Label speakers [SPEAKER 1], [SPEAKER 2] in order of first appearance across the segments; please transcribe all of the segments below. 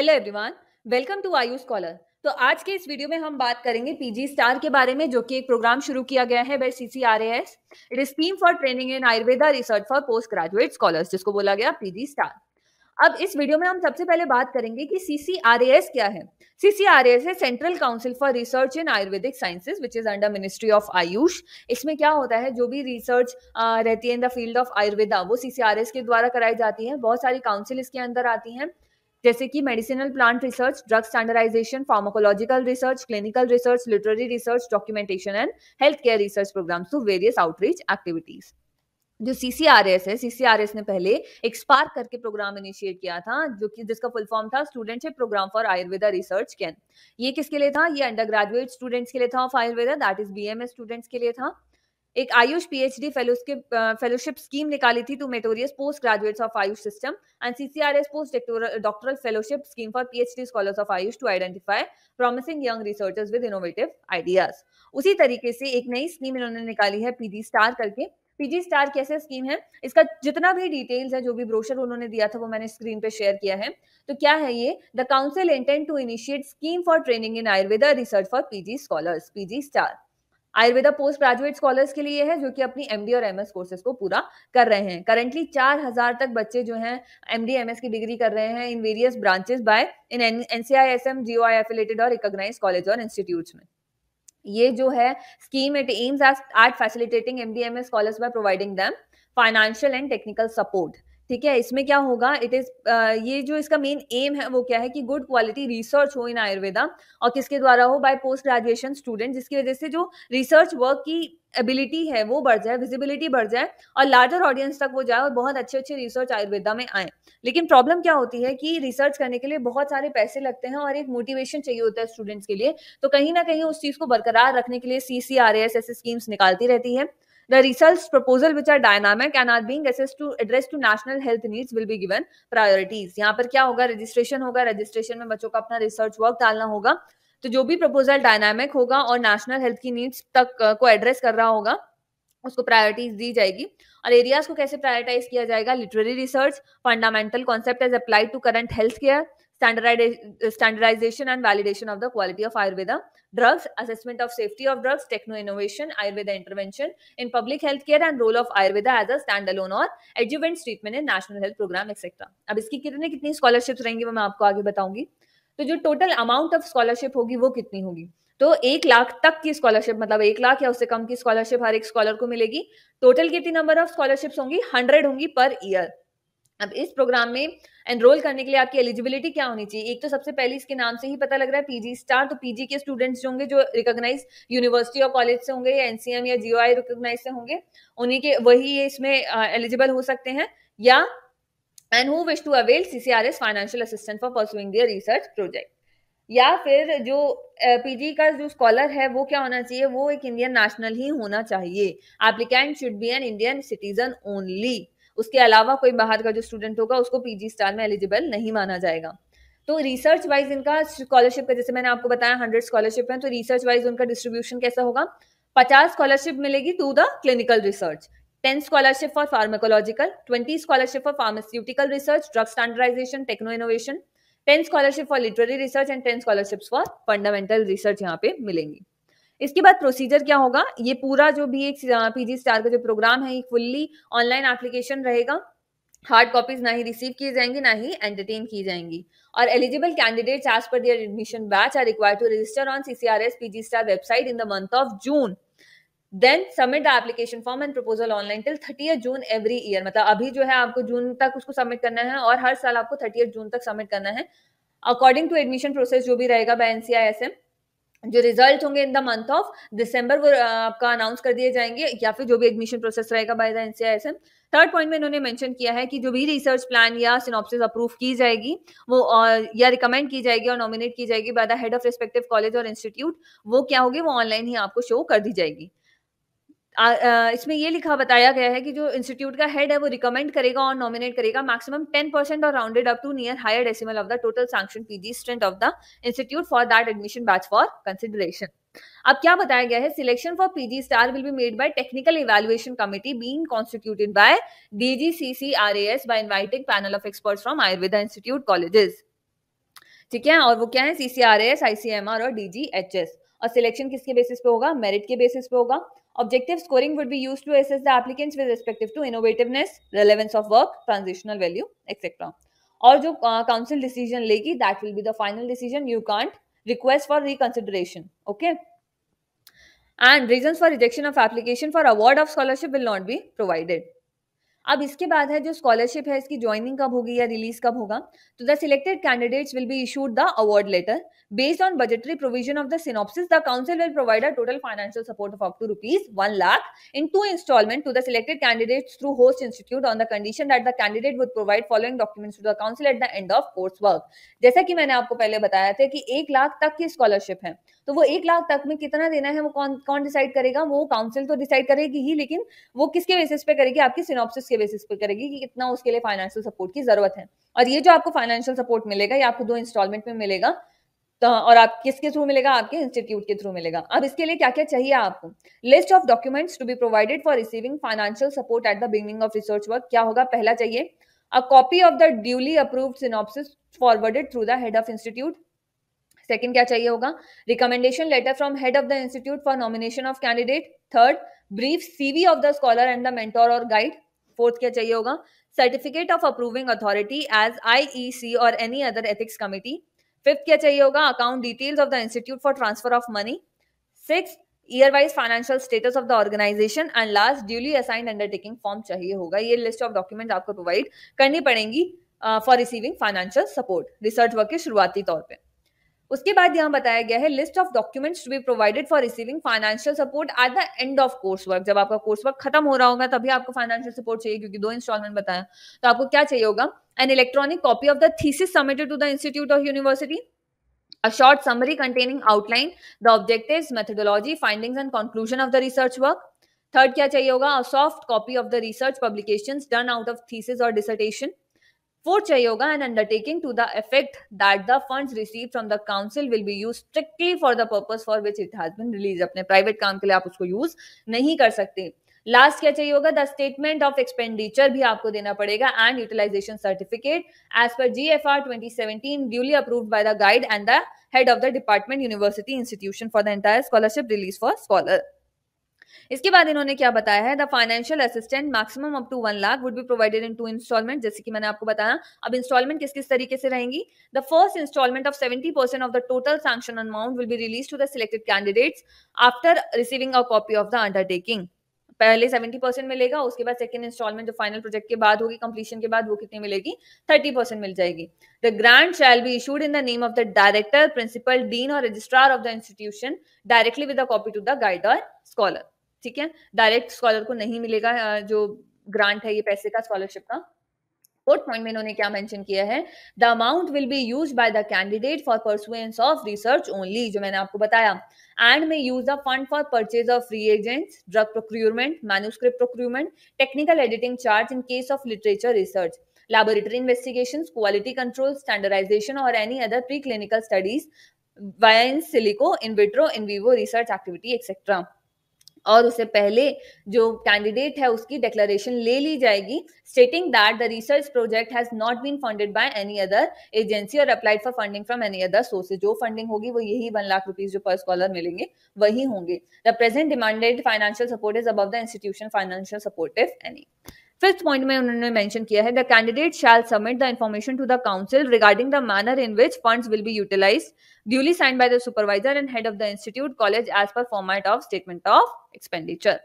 [SPEAKER 1] Hello everyone welcome to Ayu scholar तो आज के इस वीडियो में हम बात करेंगे पीजी स्टार के बारे में, जो कि एक प्रोग्राम शुरू किया गया है by CCRAS it is scheme for training in Ayurveda research for post graduate scholars जिसको बोला गया पीजी स्टार अब इस वीडियो में हम सबसे पहले बात करेंगे कि सीसीआरएएस क्या है. सीसीआरएएस है central council for research in Ayurvedic sciences which is under ministry of AYUSH इसमें क्या होता है? जो भी रिसर्च रहती है in the field of Ayurveda वो सीसीआरएस के द्वारा कराई जाती है. बहुत सारी काउंसिल इसके अंदर आती हैं. जैसे कि medicinal plant research drug standardization pharmacological research clinical research literary research documentation and health care research program to various outreach activities जो सीसीआरएस है सीसीआरएस ने पहले एक स्पार्क करके प्रोग्राम इनिशिएट किया था, जो कि जिसका फुल फॉर्म था studentship program for Ayurveda research can ये किसके लिए था? ये अंडर ग्रेजुएट स्टूडेंट्स के लिए था of Ayurveda that is BMS students के लिए था। एक आयुष पीएचडी फेलोशिप स्कीम निकाली थी to meritorious post graduates of AYUSH system and CCRS post doctoral fellowship scheme for PhD scholars of AYUSH to identify promising young researchers with innovative ideas उसी तरीके से एक नई स्कीम इन्होंने निकाली है पीजी स्टार करके। पीजी स्टार कैसे स्कीम है? इसका जितना भी डिटेल्स है, जो भी ब्रोशर उन्होंने दिया था, वो मैंने स्क्रीन पे शेयर किया है। तो क्या है ये? The council intent to initiate scheme for training in Ayurveda research for PG scholars PG star Ayurveda post graduate scholars के लिए है, जो कि अपनी एमडी और एमएस कोर्सेज को पूरा कर रहे हैं। करंटली चार हज़ार तक बच्चे जो हैं एमडी एमएस की डिग्री कर रहे हैं in various branches by in NCISM GOI affiliated और रिकॉग्नाइज कॉलेज और इंस्टीट्यूट में। ये जो है scheme it aims at facilitating MD MS scholars by providing them financial and technical support ठीक है, इसमें क्या होगा इट इज़ ये जो इसका मेन एम है, वो क्या है कि गुड क्वालिटी रिसर्च हो इन आयुर्वेदा और किसके द्वारा हो? बाय पोस्ट ग्रेजुएशन स्टूडेंट जिसकी वजह से जो रिसर्च वर्क की एबिलिटी है, वो बढ़ जाए विजिबिलिटी बढ़ जाए और लार्जर ऑडियंस तक वो जाए और बहुत अच्छे अच्छे रिसर्च आयुर्वेदा में आए। लेकिन प्रॉब्लम क्या होती है कि रिसर्च करने के लिए बहुत सारे पैसे लगते हैं और एक मोटिवेशन चाहिए होता है स्टूडेंट्स के लिए। तो कहीं ना कहीं उस चीज़ को बरकरार रखने के लिए सी सी आर एस ऐसे स्कीम्स निकालती रहती है। The results proposal which are dynamic and are being assessed to address to national health needs will be given priorities. यहाँ पर क्या होगा? रजिस्ट्रेशन होगा। रजिस्ट्रेशन में बच्चों का अपना रिसर्च वर्क डालना होगा। तो जो भी प्रपोजल डायनामिक होगा और नेशनल हेल्थ की नीड्स तक को एड्रेस कर रहा होगा, उसको प्रायोरिटीज दी जाएगी। और एरियाज़ को कैसे प्रायोरिटाइज किया जाएगा? Literary research fundamental concept as applied to current health care standardization and validation of the quality of ayurveda drugs assessment of safety of drugs techno innovation ayurveda intervention in public health care and role of ayurveda as a standalone or adjuvant treatment in national health program etc अब इसकी कितने कितनी scholarships रहेंगी वो मैं आपको आगे बताऊँगी तो जो टोटल अमाउंट ऑफ़ स्कॉलरशिप होगी वो कितनी होगी तो एक लाख तक की स्कॉलरशिप मतलब एक लाख या उससे कम की स्कॉलरशिप हर एक स्कॉलर को मिलेगी टोटल कितनी नंबर ऑफ़ स्कॉलरशिप्स होंगी हंड्रेड होंगी पर ईयर अब इस प्रोग्राम में एनरोल करने के लिए आपकी एलिजिबिलिटी क्या होनी चाहिए? एक तो सबसे पहले इसके नाम से ही पता लग रहा है पीजी स्टार तो पीजी के स्टूडेंट्स होंगे, जो रिकॉग्नाइज यूनिवर्सिटी और कॉलेज से होंगे या एनसीएम या जीओ आई रिकॉग्नाइज से होंगे, उन्हीं के, वही इसमें एलिजिबल हो सकते हैं, या and who wish to avail CCRS financial assistant for pursuing their research project या फिर जो पीजी का जो स्कॉलर है, वो क्या होना चाहिए? वो एक इंडियन नेशनल ही होना चाहिए। Applicant should be an Indian citizen only उसके अलावा कोई बाहर का जो स्टूडेंट होगा, उसको पीजी स्टार में एलिजिबल नहीं माना जाएगा। तो रिसर्च वाइज इनका स्कॉलरशिप का, जैसे मैंने आपको बताया हंड्रेड स्कॉलरशिप है तो रिसर्च वाइज उनका डिस्ट्रीब्यूशन कैसा होगा? पचास स्कॉलरशिप मिलेगी to the clinical research ten scholarship for pharmacological twenty scholarship for pharmaceutical research drug standardisation techno innovation ten scholarship for literary research and ten scholarship for fundamental research यहाँ पे मिलेंगी। इसके बाद प्रोसीजर क्या होगा? ये पूरा जो भी एक पीजी स्टार का जो प्रोग्राम है एक फुल्ली ऑनलाइन एप्लीकेशन रहेगा। हार्ड कॉपीज ना ही रिसीव की जाएँगी, ना ही एंटरटेन की जाएँगी। और eligible candidates as per their admission batch are required to register on CCRS PG star website in the month of June then submit the application form and proposal online till thirty June every year मतलब अभी जो है आपको जून तक उसको submit करना है और हर साल आपको थर्टी जून तक सबमिट करना है। अकॉर्डिंग टू एडमिशन प्रोसेस जो भी रहेगा बाय एनसीआईएसएम जो रिज़ल्ट होंगे in the month of December वो आपका अनाउंस कर दिए जाएँगे, या फिर जो भी एडमिशन प्रोसेस रहेगा by the NCISM third point में इन्होंने मेंशन किया है कि जो भी रिसर्च प्लान या सिनॉप्सिस अप्रूव की जाएगी, वो या रिकमेंड की जाएगी और नॉमिनेट की जाएगी by the head of respective college और इंस्टीट्यूट वो क्या होगी, वो ऑनलाइन ही आपको शो कर दी जाएगी। इसमें ये लिखा बताया गया है कि जो इंस्टीट्यूट का हेड है, वो रिकमेंड करेगा और नॉमिनेट करेगा मैक्सिमम टेन परसेंट और rounded up to near higher decimal of the total sanction PG strength of the institute for that admission batch for consideration अब क्या बताया गया है? Selection for PG star will be made by technical evaluation committee being constituted by DGCCRAS by inviting panel of experts from Ayurveda institute colleges ठीक है? और वो क्या है? सीसीआरएस आईसीएमआर और डीजीएचएस और सिलेक्शन किसके बेसिस पे होगा? मेरिट के बेसिस पे होगा. Objective scoring would be used to assess the applicants with respective to innovativeness relevance of work transitional value etcetera और जो काउंसिल uh, डिसीज़न लेगी that will be the final decision you can't request for reconsideration okay and reasons for rejection of application for award of scholarship will not be provided. अब इसके बाद है जो scholarship है, इसकी ज्वाइनिंग कब होगी या रिलीज़ कब होगा? तो the selected candidates will be issued the award letter based on budgetary provision of the synopsis the council will provide a total financial support of up to rupees one lakh in two instalment to the selected candidates through host institute on the condition that the candidate would provide following documents to the council at the end of course work जैसा कि मैंने आपको पहले बताया था कि एक लाख तक की स्कॉलरशिप है। तो वो एक लाख तक में कितना देना है, वो कौन कौन डिसाइड करेगा? वो काउंसिल तो डिसाइड करेगी ही, लेकिन वो किसके बेसिस पे करेगी? आपकी सिनोप्सिस के बेसिस पे करेगी कि कितना उसके लिए फाइनेंशियल सपोर्ट की ज़रूरत है। और ये जो आपको फाइनेंशियल सपोर्ट मिलेगा, ये आपको दो इंस्टॉलमेंट में मिलेगा तो और आप किसके थ्रू मिलेगा? आपके इंस्टीट्यूट के थ्रू मिलेगा। अब इसके लिए क्या क्या चाहिए आपको? List of documents to be provided for receiving financial support at the beginning of research work क्या होगा? पहला चाहिए a copy of the duly approved synopsis forwarded through the head of institute second क्या चाहिए होगा? Recommendation letter from head of the institute for nomination of candidate third brief CV of the scholar and the mentor और guide fourth क्या चाहिए होगा? Certificate of approving authority as I और any other ethics committee fifth क्या चाहिए होगा? Account details of the institute for transfer of money six year wise financial status of the organisation and last duly assigned undertaking form चाहिए होगा. ये list of document आपको provide करनी पड़ेंगी for receiving financial support research work के शुरुआती तौर पर उसके बाद यहाँ बताया गया है list of documents to be provided for receiving financial support at the end of course work जब आपका कोर्स वर्क खत्म हो रहा होगा तभी आपको फाइनेंशियल सपोर्ट चाहिए क्योंकि दो इंस्टॉलमेंट बताया तो आपको क्या चाहिए होगा an electronic copy of the thesis submitted to the institute of university a short summary containing outline, the objectives, methodology, findings and conclusion of the research work. Third क्या चाहिए होगा soft copy of the research publications done out of thesis or dissertation. Fourth चाहिए होगा an undertaking to the effect that the funds received from the council will be used strictly for the purpose for which it has been released. अपने private काम के लिए आप उसको use नहीं कर सकते लास्ट क्या चाहिए होगा द स्टेटमेंट ऑफ़ एक्सपेंडिचर भी आपको देना पड़ेगा and utilisation certificate as per G F R twenty seventeen duly approve by the guide and the head of the department university institution for the entire scholarship release for scholar इसके बाद इन्होंने क्या बताया है? The financial assistant maximum up to one lakh would be provided in two instalment जैसे कि मैंने आपको बताया। अब इंस्टॉलमेंट किस किस तरीके से रहेंगी? The first instalment of seventy percent of the total sanction amount will be release to the selected candidates after receiving a copy of the undertaking पहले सेवेंटी परसेंट मिलेगा, उसके बाद सेकंड इंस्टॉलमेंट जो फाइनल प्रोजेक्ट के बाद होगी completion के बाद वो कितनी मिलेगी? थर्टी परसेंट मिल जाएगी। The grant shall be issued in the name of the director principal dean और registrar of the institution directly with copy to the guide और स्कॉलर ठीक है? डायरेक्ट स्कॉलर को नहीं मिलेगा जो ग्रांट है ये पैसे का स्कॉलरशिप का। फोर्थ पॉइंट में इन्होंने क्या मेंशन किया है? The amount will be use by the candidate for pursuance of research only जो मैंने आपको बताया। And may use the fund for purchase of free agents drug procurement manuscript procurement technical editing charge in case of literature research laboratory investigation quality control standardisation और any other pre clinical studies via in silico in vitro in vivo research activity etcetera और उससे पहले जो candidate है, उसकी declaration ले ली जाएगी stating that the research project has not been funded by any other agency और applied for funding from any other sources जो फंडिंग होगी, वो यही वन लाख रुपीज़ जो पर स्कॉलर मिलेंगे, वही होंगे। The present demanded financial support is अब the institution financial support if any fifth point में उन्होंने मेंशन किया है the candidate shall submit the information to the council regarding the manner in which funds will be utilised duly signed by the supervisor and head of the institute college as per format of statement of expenditure.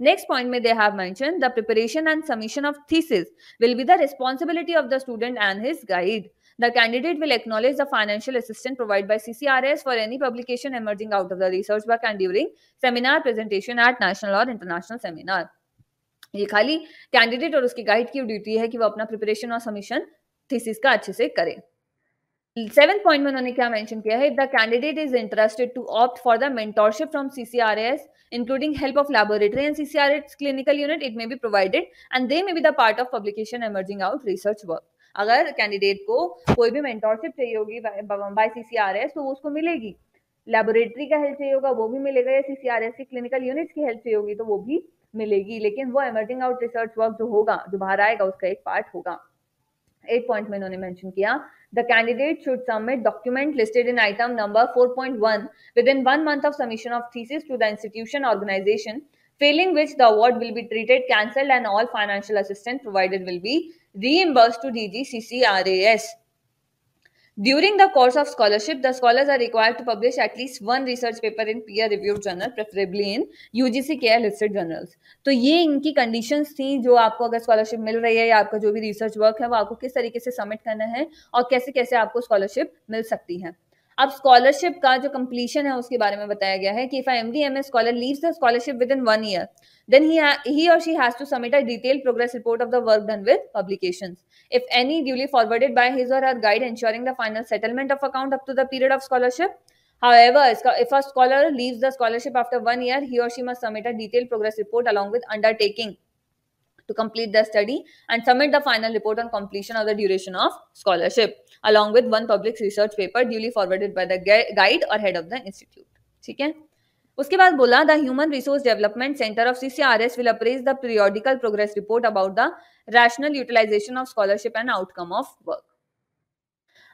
[SPEAKER 1] Next point may they have mentioned the preparation and submission of thesis will be the responsibility of the student and his guide. The candidate will acknowledge the financial assistance provided by CCRS for any publication emerging out of the research work and during seminar presentation at national or international seminar. ये खाली candidate और उसके guide की duty है कि वो अपना preparation और सबमिशन थीसिस का अच्छे से करें। सेवन पॉइंट में उन्होंने क्या मेंशन किया है? The candidate is interested to opt for the mentorship from CCRS including help of laboratory and CCRS clinical unit it may be provided and they may be the part of publication emerging out research work. अगर candidate को कोई भी mentorship चाहिए होगी bye CCRS तो वो उसको मिलेगी। लेबोरेटरी का हेल्प चाहिए होगा, वो भी मिलेगा या सीसीआरएस की क्लिनिकल यूनिट्स की हेल्प चाहिए होगी तो वो भी मिलेगी, लेकिन वो एमर्जिंग आउट रिसर्च वर्क जो होगा, जो बाहर आएगा, उसका एक पार्ट होगा। एट पॉइंट में इन्होंने मेंशन किया the candidate should submit document listed in item number 4.1 within one month of submission of thesis to the institution organization failing which the award will be treated cancelled and all financial assistant provided will be reimburse to DGCCRAS During the course of scholarship, the scholars are required to publish at least one research paper in peer-reviewed journal, preferably in UGC KL listed journals. तो ये इनकी conditions थी जो आपको अगर scholarship मिल रही है या आपका जो भी रिसर्च वर्क है वो आपको किस तरीके से सबमिट करना है और कैसे कैसे आपको स्कॉलरशिप मिल सकती है अब स्कॉलरशिप का जो कंप्लीशन है उसके बारे में बताया गया है कि if I M D M A scholar leaves the scholarship within one year then he or she has to submit a detail progress report of the work done with publication if any duly forwarded by his or her guide ensuring the final settlement of account up to the period of scholarship However, if a scholar leaves the scholarship after one year, he or she must submit a detailed progress report along with undertaking. To complete their study and submit the final report on completion of the duration of scholarship along with one public research paper duly forwarded by the guide or head of the institute. ठीक है उसके बाद बोला the human resource development centre of CCRS will apprise the periodical progress report about the rational utilization of scholarship and outcome of work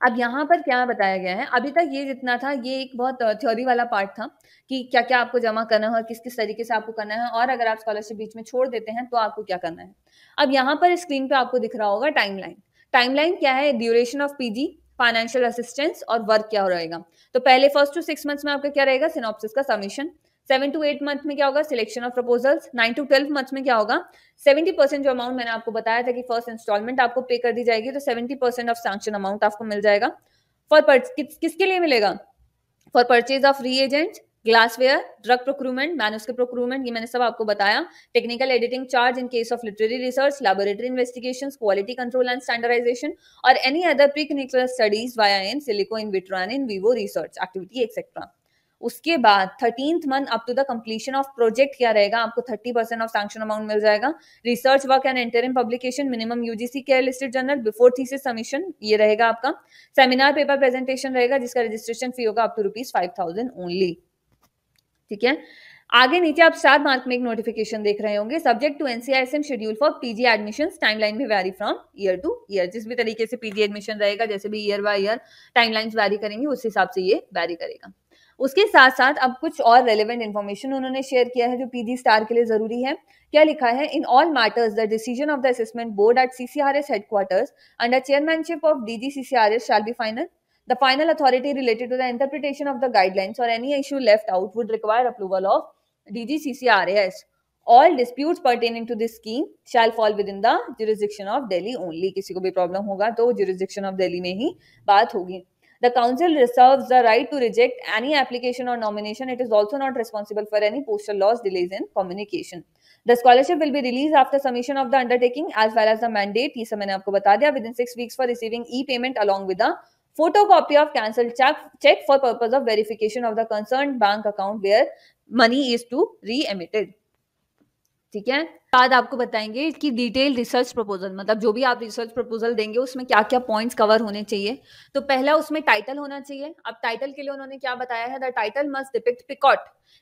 [SPEAKER 1] अब यहाँ पर क्या बताया गया है? अभी तक ये जितना था, ये एक बहुत थ्योरी वाला पार्ट था कि क्या क्या आपको जमा करना है किस किस तरीके से आपको करना है और अगर आप स्कॉलरशिप बीच में छोड़ देते हैं तो आपको क्या करना है? अब यहाँ पर स्क्रीन पे आपको दिख रहा होगा टाइमलाइन टाइमलाइन क्या है? Duration of PG financial assistance और वर्क क्या रहेगा? तो पहले फ़र्स्ट टू सिक्स मंथ्स में आपका क्या रहेगा? सिनॉप्सिस का submission seven to eight month में क्या होगा? Selection of proposals nine to twelve month में क्या होगा? सेवेंटी परसेंट जो अमाउंट मैंने आपको बताया था कि फ़र्स्ट इंस्टॉलमेंट आपको पे कर दी जाएगी तो seventy percent of sanction amount आपको मिल जाएगा। फॉर किस, किसके लिए मिलेगा? For purchase of reagent glassware drug procurement manuscript procurement ये मैंने सब आपको बताया। Technical editing charge in case of literary research laboratory investigation quality control and standardization or any other preclinical studies via in silico in vitro and in vivo research activity etcetera उसके बाद thirteenth month up to the completion of project क्या रहेगा? आपको thirty percent of sanction amount मिल जाएगा। Research work and interim publication minimum UGC care listed journal before thesis submission ये रहेगा आपका। Seminar paper presentation रहेगा, जिसका रजिस्ट्रेशन फ़ी होगा up to rupees five thousand only ठीक है? आगे नीचे आप सात मार्क में एक नोटिफिकेशन देख रहे होंगे। Subject to NCISM schedule for PG admission timeline भी vary from year to year जिस भी तरीके से पीजी एडमिशन रहेगा, जैसे भी year by year timelines vary करेंगे, उस हिसाब से ये वैरी करेगा। उसके साथ साथ अब कुछ और रेलिवेंट इन्फॉर्मेशन उन्होंने शेयर किया है, जो पीजी स्टार के लिए ज़रूरी है। क्या लिखा है? In all matters the decision of the assessment board at CCRS headquarters under chairmanship of the DGCCRS shall be final the final authority related to the interpretation of the guidelines or any issue left out would require approval of DGCCRS all dispute pertaining to this scheme shall fall within the jurisdiction of Delhi only किसी को भी problem होगा तो jurisdiction of Delhi में ही बात होगी। The council reserves the right to reject any application or nomination. It is also not responsible for any postal loss, delays in communication. The scholarship will be released after submission of the undertaking as well as the mandate. ये सब मैंने आपको बता दिया within six weeks for receiving e-payment along with the photocopy of cancelled check, check for purpose of verification of the concerned bank account where money is to re-emitted. ठीक है? बाद आपको बताएँगे कि डिटेल रिसर्च प्रपोजल मतलब जो भी आप रिसर्च प्रपोजल देंगे, उसमें क्या क्या पॉइंट्स कवर होने चाहिए। तो पहला उसमें टाइटल होना चाहिए। अब टाइटल के लिए उन्होंने क्या बताया है? The title must depict PICOT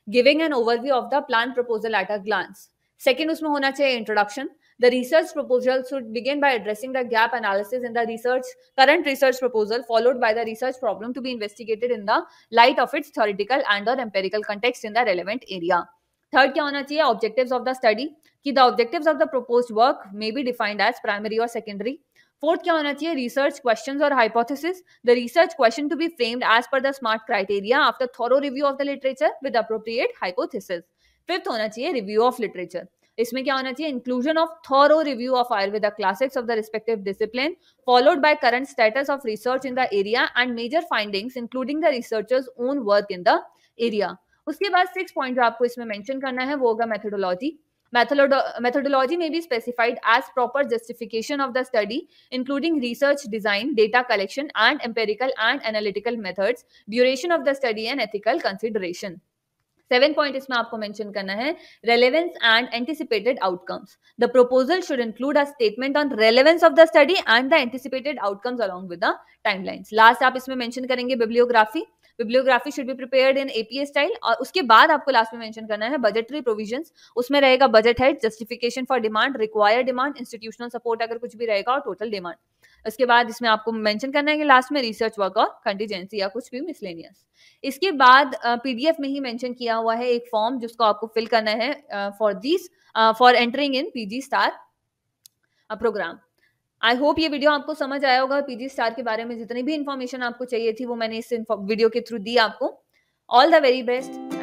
[SPEAKER 1] giving an overview of the plan proposal at a glance second उसमें होना चाहिए introduction the research proposal should begin by addressing the gap analysis in the research current research proposal followed by the research problem to be investigated in the light of its theoretical and or empirical context in the relevant area third क्या होना चाहिए? Objectives of the study कि the objectives of the proposed work may be defined as primary or secondary fourth क्या होना चाहिए? Research questions or hypothesis the research question to be framed as per the SMART criteria after thorough review of the literature with appropriate hypothesis fifth होना चाहिए review of literature इसमें क्या होना चाहिए? Inclusion of thorough review of Ayurveda classics of the respective discipline followed by current status of research in the area and major findings including the researcher's own work in the area उसके बाद six point जो आपको इसमें mention करना है, वो होगा methodology methodology में भी specified as proper justification of the study including research design data collection and empirical and analytical methods duration of the study and ethical consideration seven point इसमें आपको मेंशन करना है relevance and anticipated outcomes the proposal should include a statement on relevance of the study and the anticipated outcomes along with the timelines last आप इसमें mention करेंगे bibliography bibliography should be prepared in APA style और उसके बाद आपको last में mention करना है बजटरी प्रोविजंस उसमें रहेगा budget head justification for demand required demand institutional support अगर कुछ भी रहेगा और टोटल डिमांड उसके बाद इसमें आपको मेंशन करना है कि लास्ट में रिसर्च वर्क और कंटीजेंसी या कुछ भी मिसलेनियस इसके बाद पीडीएफ में ही मेंशन किया हुआ है एक फॉर्म जिसको आपको फिल करना है for this for entering in PG STAR programme I hope ये वीडियो आपको समझ आया होगा पीजी स्टार के बारे में जितनी भी इन्फॉर्मेशन आपको चाहिए थी, वो मैंने इस वीडियो के थ्रू दी आपको. All the very best